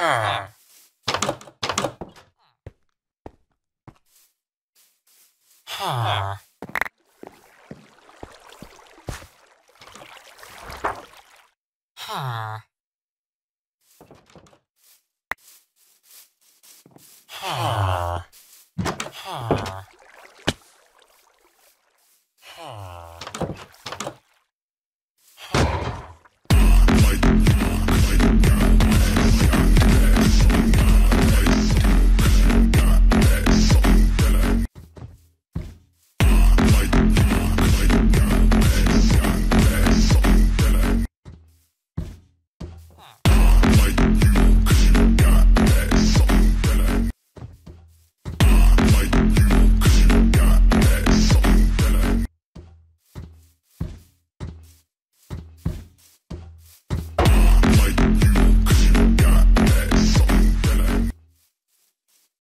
Ah. Huh. Huh. Huh. Huh. Huh.